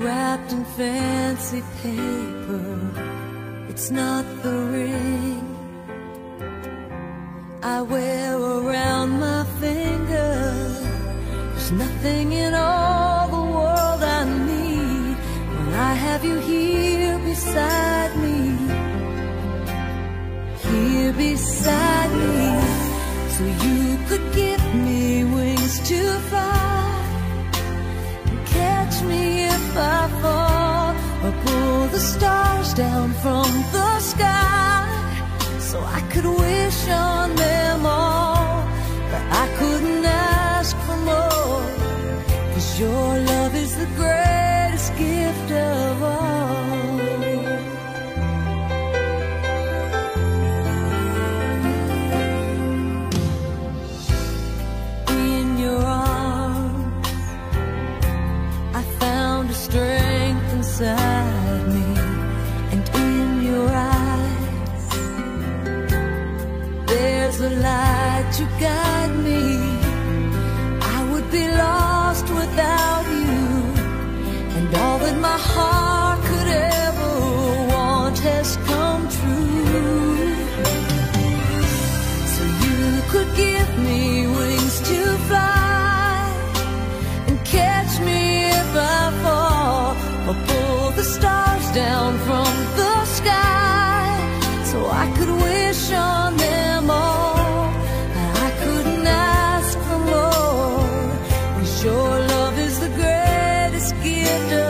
wrapped in fancy paper. It's not the ring I wear around my finger. There's nothing in all the world I need when I have you here beside me. Here beside me, so you could give me wings to fly. stars down from the sky so I could wish on them. that you guide me. I would be lost without you, and all that my heart could ever want has come true. So you could give me gift of